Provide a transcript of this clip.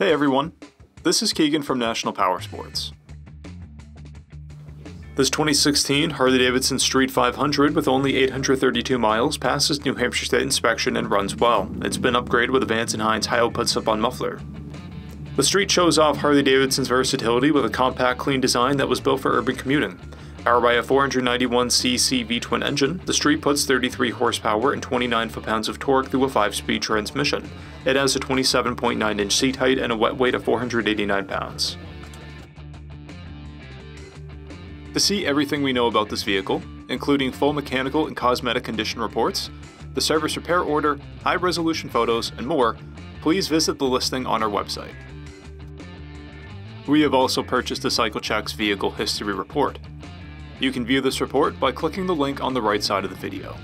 Hey everyone, this is Keegan from National Powersports. This 2016 Harley-Davidson Street 500 with only 832 miles passes New Hampshire State inspection and runs well. It's been upgraded with a Vance & Hines high-output slip-on muffler. The Street shows off Harley-Davidson's versatility with a compact, clean design that was built for urban commuting. Powered by a 491cc V-twin engine, the Street puts 33 horsepower and 29 foot-pounds of torque through a 5-speed transmission. It has a 27.9-inch seat height and a wet weight of 489 pounds. To see everything we know about this vehicle, including full mechanical and cosmetic condition reports, the service repair order, high-resolution photos, and more, please visit the listing on our website. We have also purchased the CycleCheck's Vehicle History Report, you can view this report by clicking the link on the right side of the video.